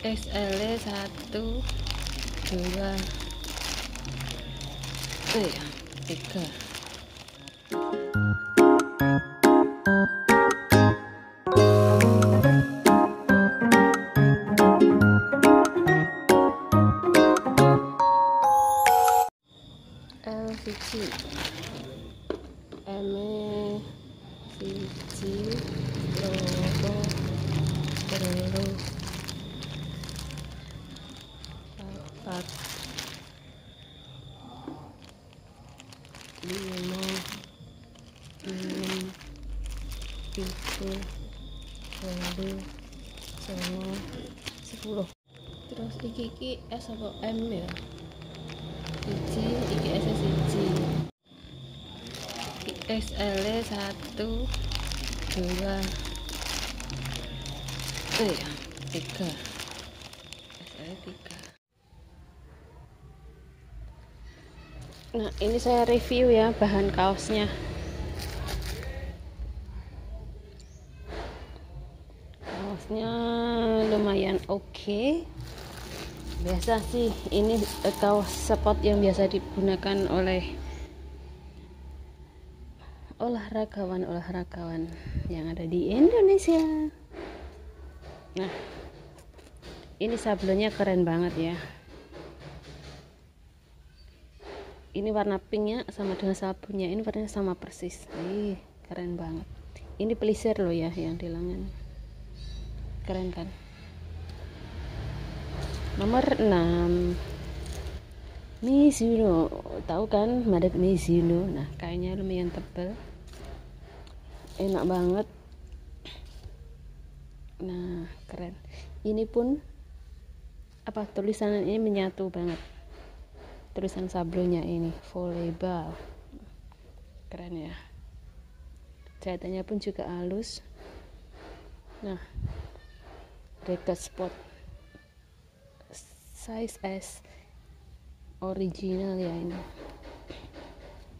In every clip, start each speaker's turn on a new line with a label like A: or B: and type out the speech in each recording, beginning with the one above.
A: XL satu dua tiga. Siji loro telu papat lima enam tujuh wolu songo sepuluh. Terus iki iki S apa M ya? Siji iki S siji. XL satu dua eh tiga. XL tiga nah ini saya review ya bahan kaosnya. Kaosnya lumayan oke. Okay. biasa sih ini kaos sport yang biasa digunakan oleh olahragawan-olahragawan yang ada di Indonesia. Nah ini sablonnya keren banget ya ini warna pinknya sama dengan sabunnya ini warnanya sama persis. Ih, keren banget. Ini pelisir loh ya yang di lengan. Keren kan? Nomor 6 Mizuno. Tahu kan merek Mizuno? Nah kayaknya lumayan tebal enak banget. Nah keren. Ini pun apa tulisan ini menyatu banget tulisan sablonnya ini volleyball. Keren ya. Jahitannya pun juga halus. Nah dekat spot size S. Original ya ini.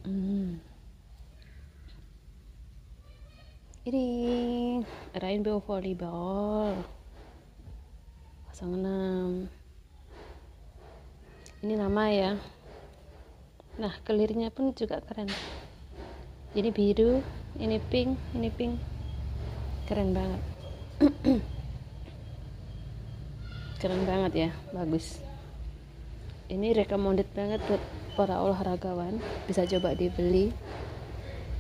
A: Hmm. ini rainbow volleyball. 06 ini nama ya. Nah kelirnya pun juga keren. Ini biru ini pink ini pink. Keren banget. Keren banget ya bagus. Ini recommended banget buat para olahragawan. Bisa coba dibeli.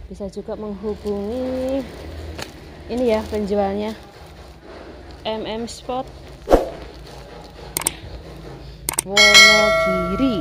A: Bisa juga menghubungi ini ya penjualnya. MM Sport Wonogiri